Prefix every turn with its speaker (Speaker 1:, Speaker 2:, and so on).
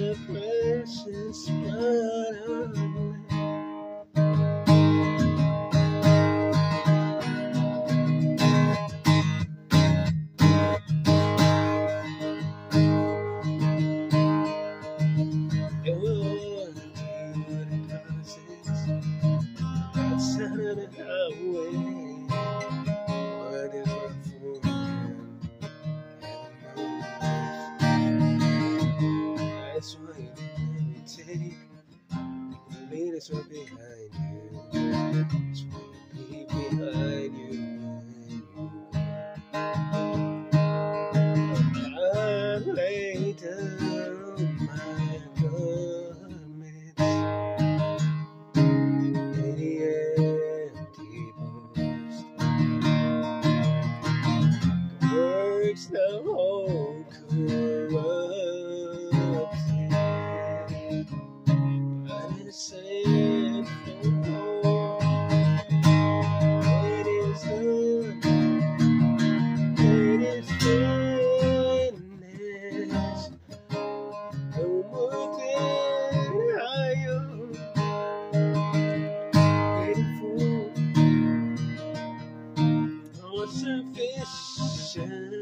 Speaker 1: Precious blood right 现